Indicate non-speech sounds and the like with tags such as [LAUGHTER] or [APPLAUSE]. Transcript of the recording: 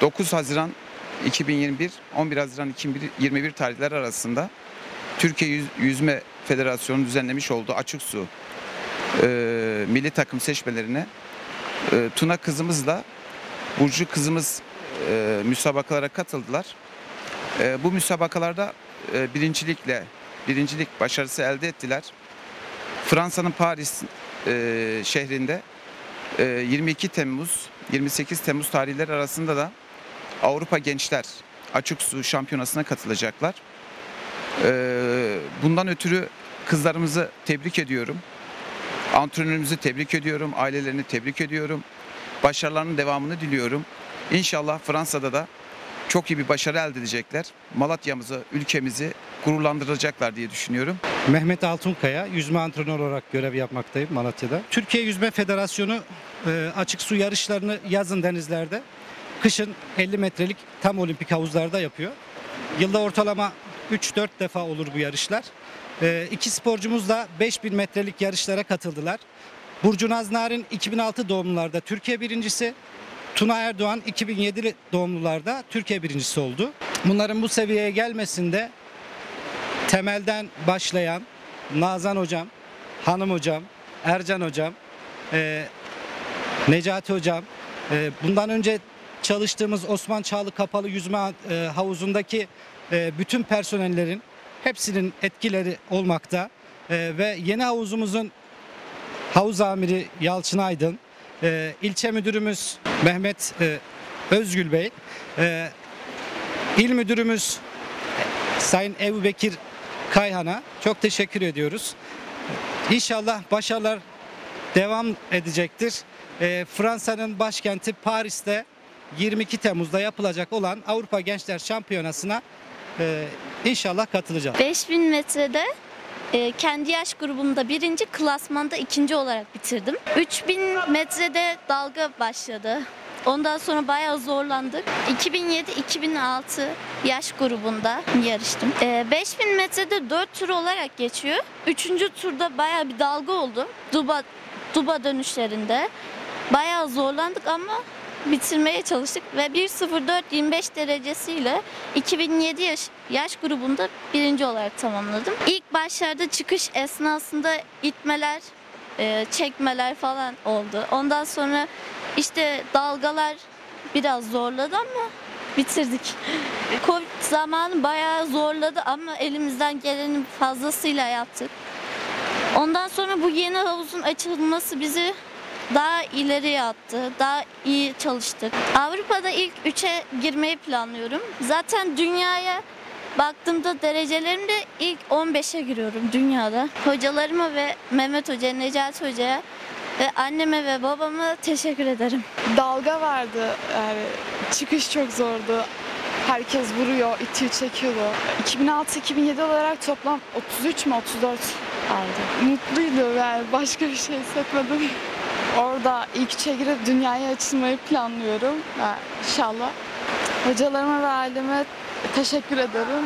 9 Haziran 2021 11 Haziran 2021 tarihleri arasında Türkiye Yüz- Yüzme Federasyonu düzenlemiş olduğu açık su e, milli takım seçmelerine e, Tuna kızımızla Burcu kızımız e, müsabakalara katıldılar. E, bu müsabakalarda e, birincilikle birincilik başarısı elde ettiler. Fransa'nın Paris e, şehrinde e, 22 Temmuz 28 Temmuz tarihleri arasında da Avrupa Gençler Açık Su Şampiyonası'na katılacaklar. E, bundan ötürü kızlarımızı tebrik ediyorum. Antrenörümüzü tebrik ediyorum, ailelerini tebrik ediyorum. Başarılarının devamını diliyorum. İnşallah Fransa'da da çok iyi bir başarı elde edecekler. Malatya'mızı, ülkemizi gururlandıracaklar diye düşünüyorum. Mehmet Altunkaya, yüzme antrenör olarak görev yapmaktayım Malatya'da. Türkiye Yüzme Federasyonu e, açık su yarışlarını yazın denizlerde, kışın 50 metrelik tam olimpik havuzlarda yapıyor. Yılda ortalama 3-4 defa olur bu yarışlar. E, iki sporcumuz da 5000 metrelik yarışlara katıldılar. Burcu Naznar'ın 2006 doğumlularda Türkiye birincisi, Tuna Erdoğan 2007 doğumlularda Türkiye birincisi oldu. Bunların bu seviyeye gelmesinde temelden başlayan Nazan hocam, Hanım hocam, Ercan hocam, e, Necati hocam, e, bundan önce çalıştığımız Osman Çağlı Kapalı Yüzme e, Havuzu'ndaki e, bütün personellerin hepsinin etkileri olmakta E, ve yeni havuzumuzun havuz amiri Yalçın Aydın, ilçe müdürümüz Mehmet Özgül Bey, il müdürümüz Sayın Ebu Bekir Kayhan'a çok teşekkür ediyoruz. İnşallah başarılar devam edecektir. Fransa'nın başkenti Paris'te 22 Temmuz'da yapılacak olan Avrupa Gençler Şampiyonası'na e, inşallah katılacağız. 5000 metrede e, kendi yaş grubumda birinci, klasmanda ikinci olarak bitirdim. 3000 metrede dalga başladı. Ondan sonra bayağı zorlandık. 2007-2006 yaş grubunda yarıştım. E, 5000 metrede 4 tur olarak geçiyor. Üçüncü turda bayağı bir dalga oldu. Duba, Duba dönüşlerinde. Bayağı zorlandık ama bitirmeye çalıştık ve 1.04-25 derecesiyle 2007 yaş, yaş grubunda birinci olarak tamamladım. İlk başlarda çıkış esnasında itmeler, e, çekmeler falan oldu. Ondan sonra işte dalgalar biraz zorladı ama bitirdik. [LAUGHS] Covid zamanı bayağı zorladı ama elimizden gelenin fazlasıyla yaptık. Ondan sonra bu yeni havuzun açılması bizi daha ileriye attı. Daha iyi çalıştık. Avrupa'da ilk 3'e girmeyi planlıyorum. Zaten dünyaya baktığımda derecelerimde ilk 15'e giriyorum dünyada. Hocalarıma ve Mehmet Hoca'ya, Necati Hoca'ya ve anneme ve babama teşekkür ederim. dalga vardı yani çıkış çok zordu. Herkes vuruyor, itiyor, çekiyordu. 2006-2007 olarak toplam 33 mü 34 aldı. Mutluydum yani başka bir şey hissetmedim. Orada ilk üçe girip dünyaya açılmayı planlıyorum. Yani inşallah. Hocalarıma ve aileme teşekkür ederim.